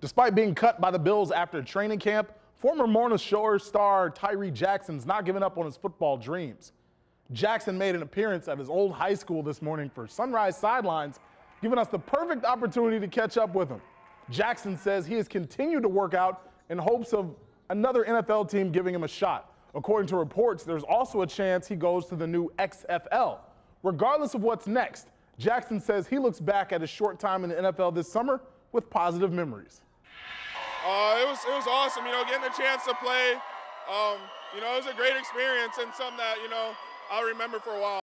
Despite being cut by the Bills after training camp, former Mona Shores star Tyree Jackson's not giving up on his football dreams. Jackson made an appearance at his old high school this morning for Sunrise Sidelines, giving us the perfect opportunity to catch up with him. Jackson says he has continued to work out in hopes of another NFL team giving him a shot. According to reports, there's also a chance he goes to the new XFL. Regardless of what's next, Jackson says he looks back at his short time in the NFL this summer with positive memories. Uh, it was it was awesome. You know, getting the chance to play. Um, you know, it was a great experience and something that you know I'll remember for a while.